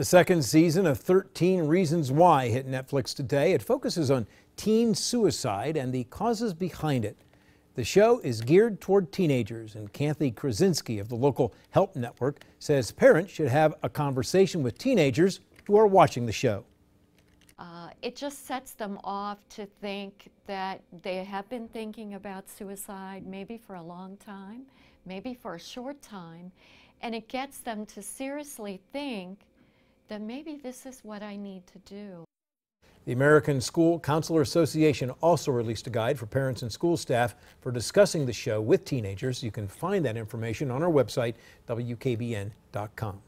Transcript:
The second season of 13 Reasons Why hit Netflix today. It focuses on teen suicide and the causes behind it. The show is geared toward teenagers, and Kathy Krasinski of the local Help Network says parents should have a conversation with teenagers who are watching the show. Uh, it just sets them off to think that they have been thinking about suicide maybe for a long time, maybe for a short time, and it gets them to seriously think then maybe this is what I need to do. The American School Counselor Association also released a guide for parents and school staff for discussing the show with teenagers. You can find that information on our website, WKBN.com.